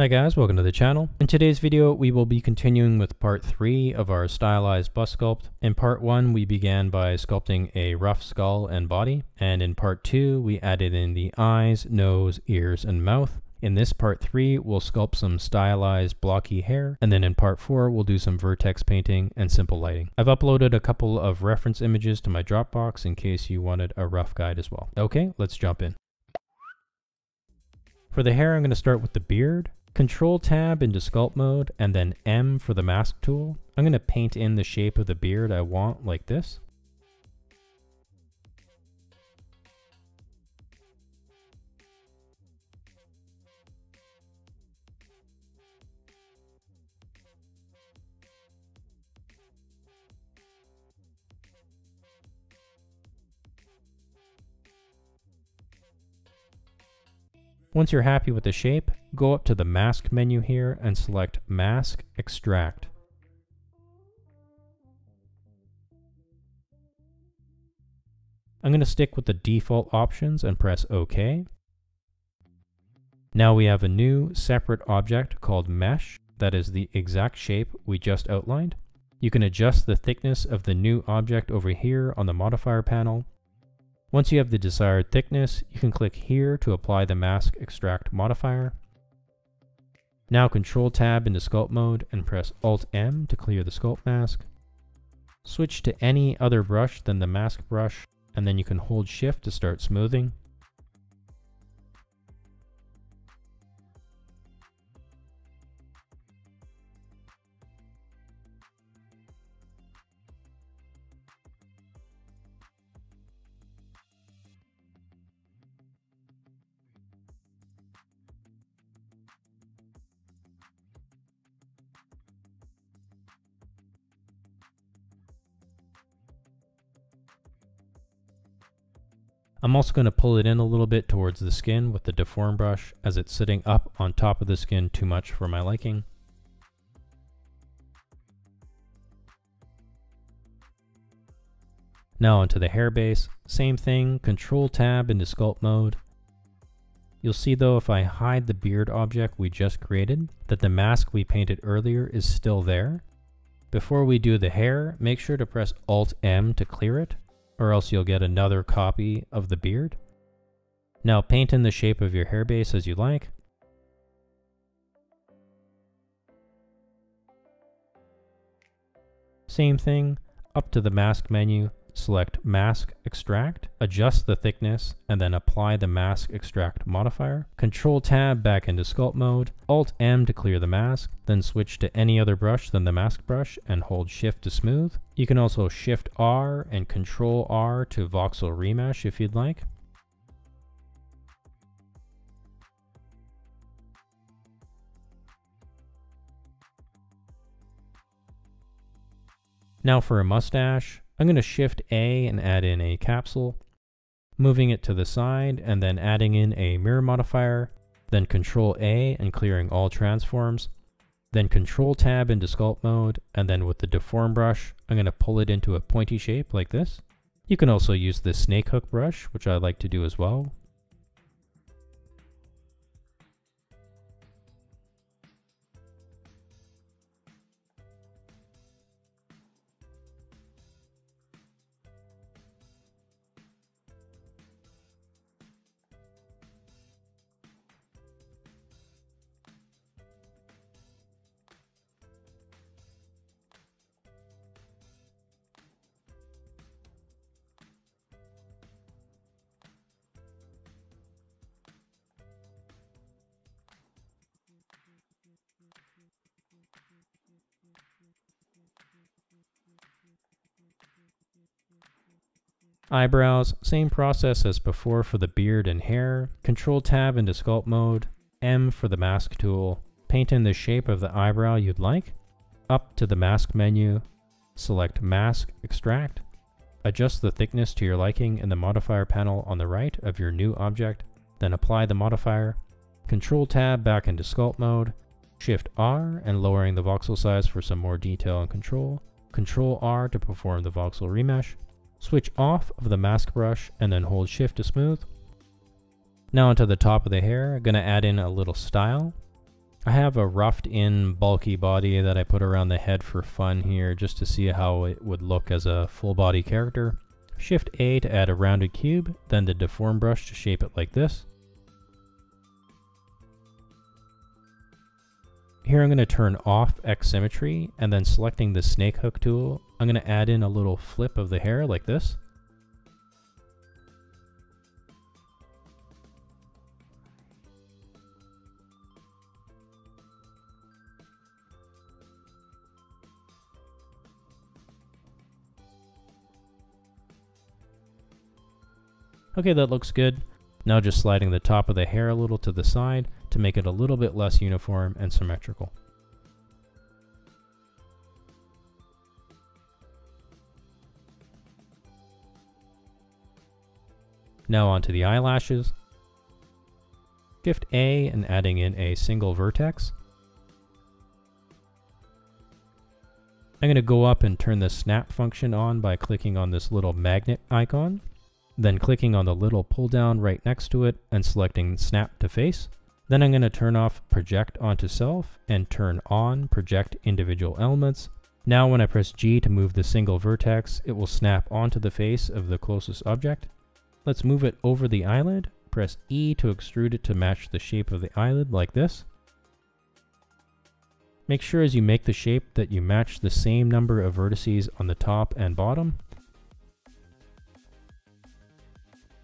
Hi guys, welcome to the channel. In today's video, we will be continuing with part 3 of our stylized bust sculpt. In part 1, we began by sculpting a rough skull and body, and in part 2, we added in the eyes, nose, ears, and mouth. In this part 3, we'll sculpt some stylized blocky hair, and then in part 4, we'll do some vertex painting and simple lighting. I've uploaded a couple of reference images to my Dropbox in case you wanted a rough guide as well. Okay, let's jump in. For the hair, I'm going to start with the beard. Control tab into sculpt mode and then M for the mask tool. I'm going to paint in the shape of the beard I want like this. Once you're happy with the shape, go up to the mask menu here and select Mask Extract. I'm going to stick with the default options and press OK. Now we have a new separate object called Mesh that is the exact shape we just outlined. You can adjust the thickness of the new object over here on the modifier panel once you have the desired thickness, you can click here to apply the mask extract modifier. Now control tab into sculpt mode and press alt M to clear the sculpt mask. Switch to any other brush than the mask brush and then you can hold shift to start smoothing. I'm also going to pull it in a little bit towards the skin with the deform brush as it's sitting up on top of the skin too much for my liking. Now onto the hair base, same thing, control tab into sculpt mode. You'll see though if I hide the beard object we just created, that the mask we painted earlier is still there. Before we do the hair, make sure to press Alt M to clear it, or else you'll get another copy of the beard. Now paint in the shape of your hair base as you like. Same thing, up to the mask menu, select Mask Extract, adjust the thickness, and then apply the Mask Extract modifier. Control Tab back into sculpt mode, Alt M to clear the mask, then switch to any other brush than the mask brush and hold Shift to smooth. You can also Shift R and Control R to voxel remesh if you'd like. Now for a mustache, I'm going to shift A and add in a capsule, moving it to the side and then adding in a mirror modifier, then control A and clearing all transforms, then control tab into sculpt mode, and then with the deform brush, I'm going to pull it into a pointy shape like this. You can also use the snake hook brush, which I like to do as well, Eyebrows, same process as before for the beard and hair. Control tab into sculpt mode, M for the mask tool. Paint in the shape of the eyebrow you'd like. Up to the mask menu, select mask extract. Adjust the thickness to your liking in the modifier panel on the right of your new object, then apply the modifier. Control tab back into sculpt mode, Shift R and lowering the voxel size for some more detail and control. Control R to perform the voxel remesh. Switch off of the mask brush and then hold shift to smooth. Now onto the top of the hair, I'm going to add in a little style. I have a roughed in bulky body that I put around the head for fun here just to see how it would look as a full body character. Shift A to add a rounded cube, then the deform brush to shape it like this. Here I'm going to turn off X symmetry and then selecting the snake hook tool, I'm going to add in a little flip of the hair like this. Okay, that looks good. Now just sliding the top of the hair a little to the side to make it a little bit less uniform and symmetrical. Now onto the eyelashes. Shift A and adding in a single vertex. I'm going to go up and turn the snap function on by clicking on this little magnet icon then clicking on the little pull down right next to it and selecting snap to face. Then I'm going to turn off project onto self and turn on project individual elements. Now when I press G to move the single vertex, it will snap onto the face of the closest object. Let's move it over the eyelid. Press E to extrude it to match the shape of the eyelid like this. Make sure as you make the shape that you match the same number of vertices on the top and bottom.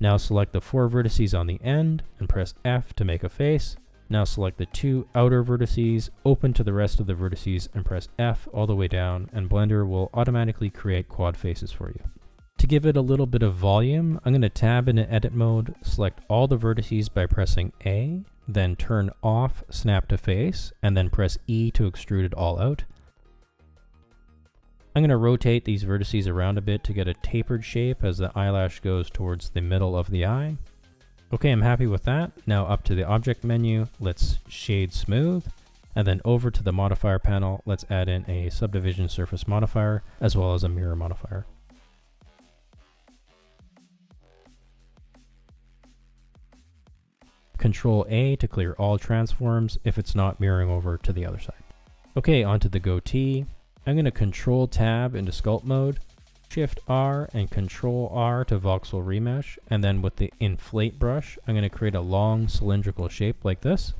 Now select the four vertices on the end and press F to make a face. Now select the two outer vertices, open to the rest of the vertices and press F all the way down and Blender will automatically create quad faces for you. To give it a little bit of volume, I'm going to tab into edit mode, select all the vertices by pressing A, then turn off snap to face, and then press E to extrude it all out. I'm going to rotate these vertices around a bit to get a tapered shape as the eyelash goes towards the middle of the eye. Okay, I'm happy with that. Now up to the object menu, let's shade smooth. And then over to the modifier panel, let's add in a subdivision surface modifier as well as a mirror modifier. Control A to clear all transforms if it's not mirroring over to the other side. Okay, onto the goatee. I'm going to control tab into sculpt mode, shift R and control R to voxel remesh, and then with the inflate brush, I'm going to create a long cylindrical shape like this.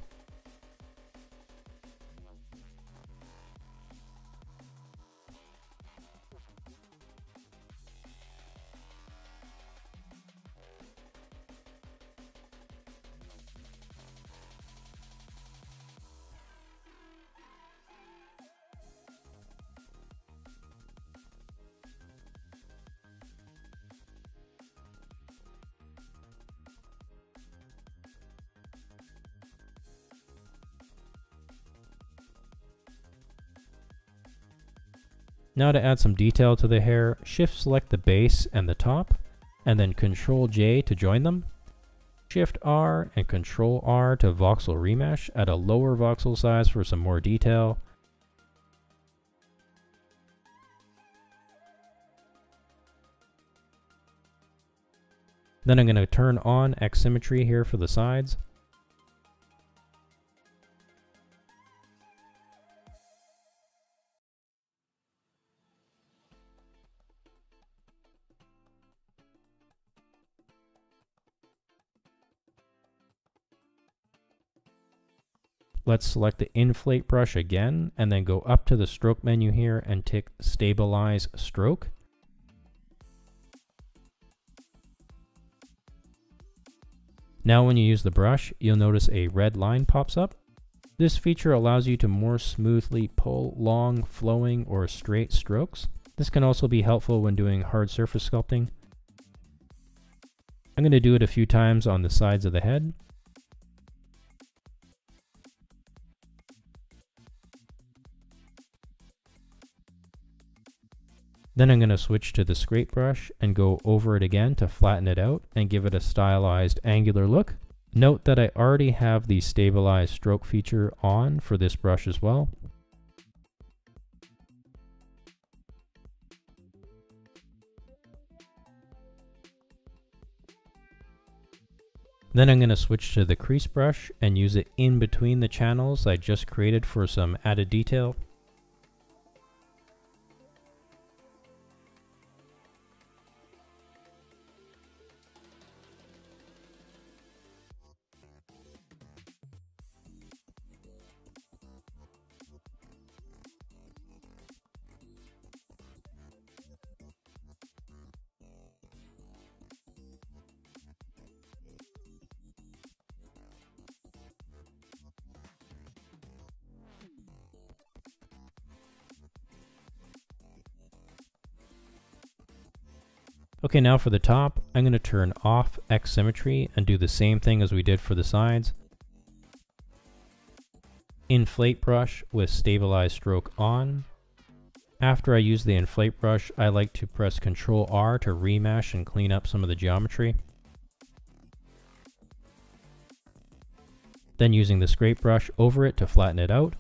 Now to add some detail to the hair, shift select the base and the top, and then control J to join them. Shift R and control R to voxel remesh at a lower voxel size for some more detail. Then I'm going to turn on X symmetry here for the sides. Let's select the inflate brush again and then go up to the stroke menu here and tick stabilize stroke. Now when you use the brush, you'll notice a red line pops up. This feature allows you to more smoothly pull long, flowing, or straight strokes. This can also be helpful when doing hard surface sculpting. I'm going to do it a few times on the sides of the head. Then I'm going to switch to the scrape brush and go over it again to flatten it out and give it a stylized angular look. Note that I already have the stabilized stroke feature on for this brush as well. Then I'm going to switch to the crease brush and use it in between the channels I just created for some added detail. Okay, now for the top, I'm going to turn off X symmetry and do the same thing as we did for the sides. Inflate brush with stabilize stroke on. After I use the inflate brush, I like to press Ctrl R to remesh and clean up some of the geometry. Then using the scrape brush over it to flatten it out.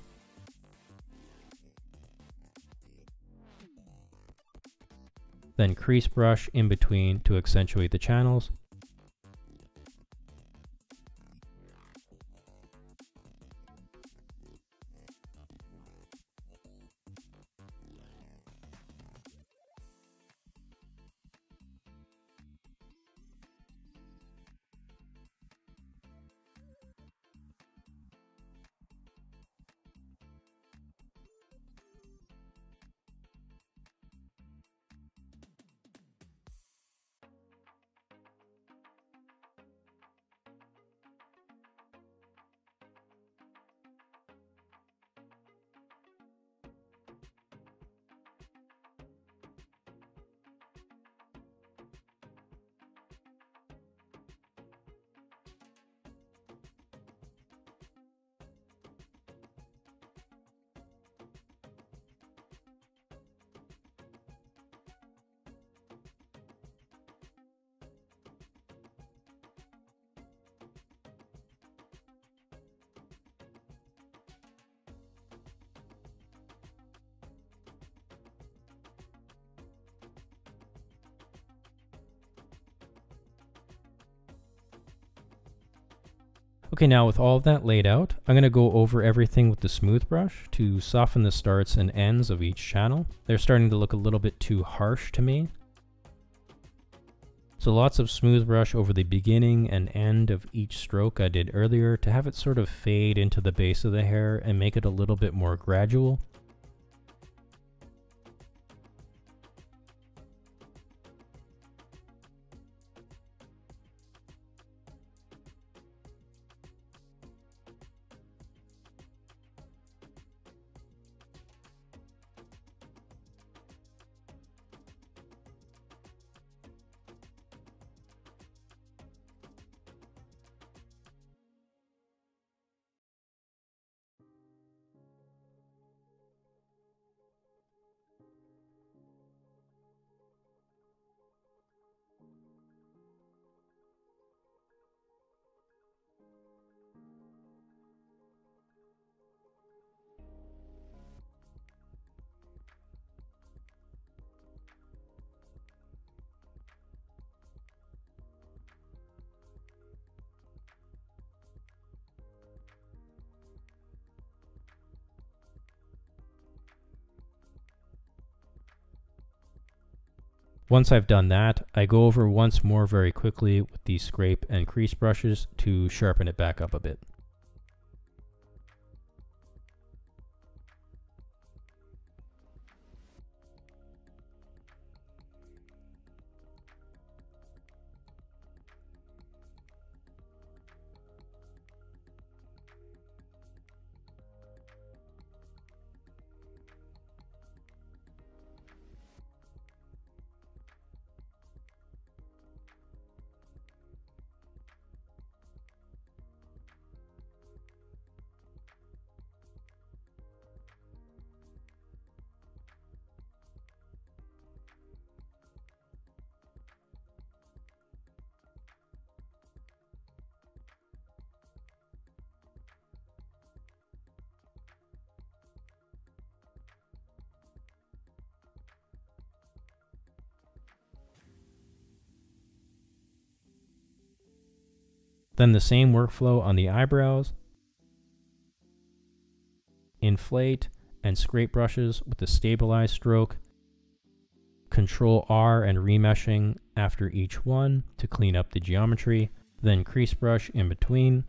Then crease brush in between to accentuate the channels. Okay, now with all of that laid out, I'm going to go over everything with the smooth brush to soften the starts and ends of each channel. They're starting to look a little bit too harsh to me. So lots of smooth brush over the beginning and end of each stroke I did earlier to have it sort of fade into the base of the hair and make it a little bit more gradual. Once I've done that, I go over once more very quickly with the scrape and crease brushes to sharpen it back up a bit. Then the same workflow on the eyebrows. Inflate and scrape brushes with the stabilize stroke. Control R and remeshing after each one to clean up the geometry. Then crease brush in between.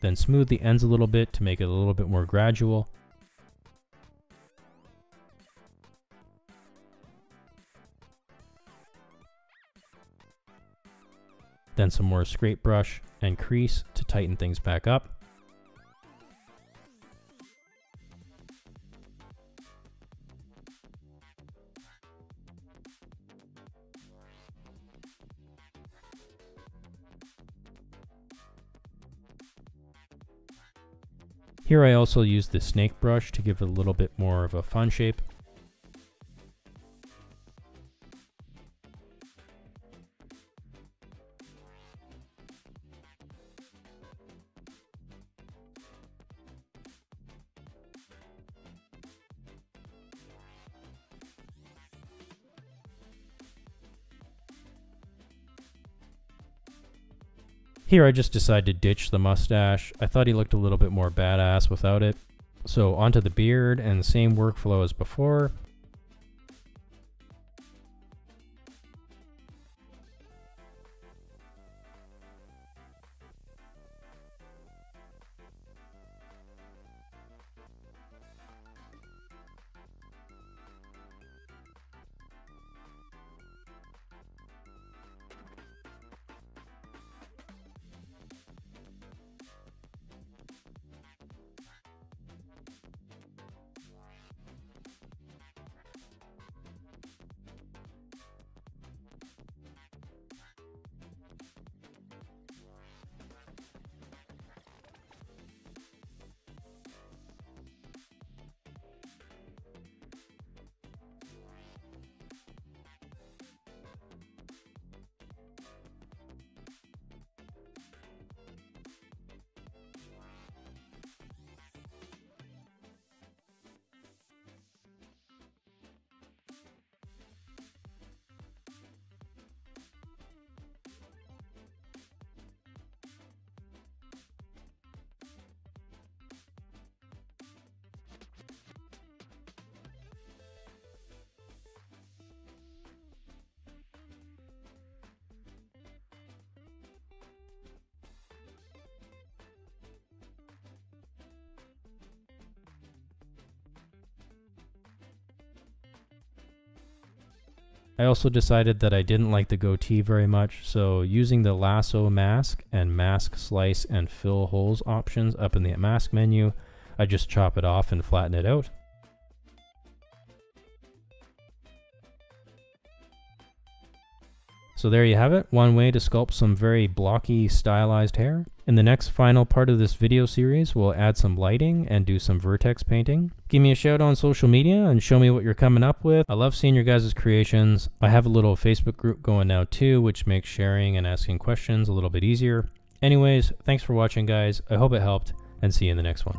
Then smooth the ends a little bit to make it a little bit more gradual. Then some more scrape brush and crease to tighten things back up. Here I also use the snake brush to give it a little bit more of a fun shape. Here I just decided to ditch the mustache. I thought he looked a little bit more badass without it. So onto the beard and same workflow as before. I also decided that I didn't like the goatee very much, so using the lasso mask and mask slice and fill holes options up in the mask menu, I just chop it off and flatten it out. So there you have it, one way to sculpt some very blocky stylized hair. In the next final part of this video series, we'll add some lighting and do some vertex painting. Give me a shout on social media and show me what you're coming up with. I love seeing your guys' creations. I have a little Facebook group going now too, which makes sharing and asking questions a little bit easier. Anyways, thanks for watching guys. I hope it helped and see you in the next one.